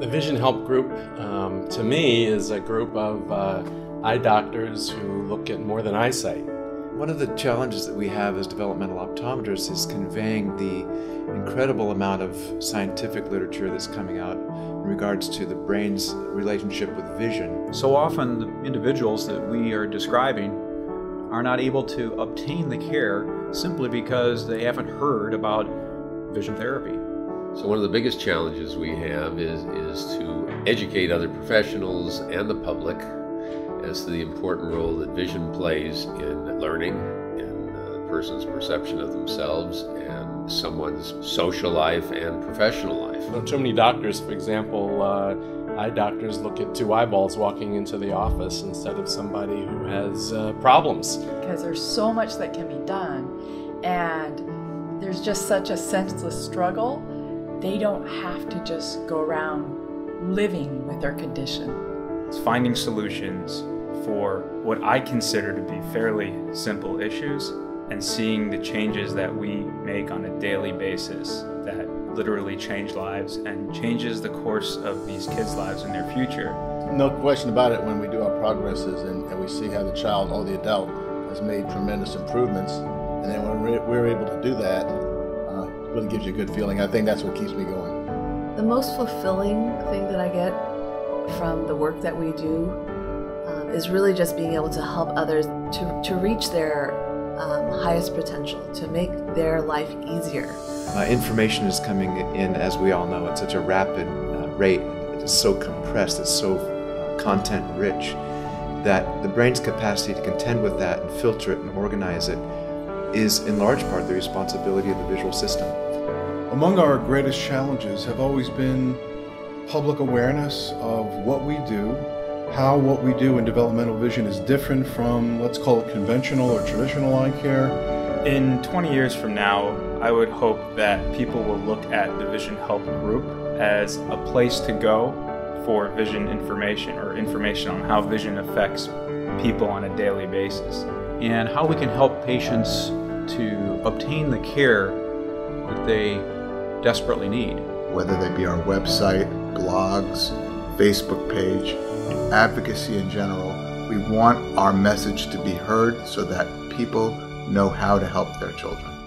The Vision Help Group, um, to me, is a group of uh, eye doctors who look at more than eyesight. One of the challenges that we have as developmental optometrists is conveying the incredible amount of scientific literature that's coming out in regards to the brain's relationship with vision. So often, the individuals that we are describing are not able to obtain the care simply because they haven't heard about vision therapy. So one of the biggest challenges we have is, is to educate other professionals and the public as to the important role that vision plays in learning, in a person's perception of themselves, and someone's social life and professional life. Too many doctors, for example, uh, eye doctors look at two eyeballs walking into the office instead of somebody who has uh, problems. Because there's so much that can be done, and there's just such a senseless struggle they don't have to just go around living with their condition. It's finding solutions for what I consider to be fairly simple issues and seeing the changes that we make on a daily basis that literally change lives and changes the course of these kids' lives in their future. No question about it when we do our progresses and, and we see how the child or the adult has made tremendous improvements and then when we're, we're able to do that really gives you a good feeling. I think that's what keeps me going. The most fulfilling thing that I get from the work that we do um, is really just being able to help others to, to reach their um, highest potential, to make their life easier. Uh, information is coming in, as we all know, at such a rapid uh, rate. It's so compressed, it's so uh, content rich that the brain's capacity to contend with that and filter it and organize it is in large part the responsibility of the visual system. Among our greatest challenges have always been public awareness of what we do, how what we do in developmental vision is different from, let's call it conventional or traditional eye care. In 20 years from now, I would hope that people will look at the Vision Help Group as a place to go for vision information or information on how vision affects people on a daily basis. And how we can help patients to obtain the care that they desperately need. Whether they be our website, blogs, Facebook page, advocacy in general, we want our message to be heard so that people know how to help their children.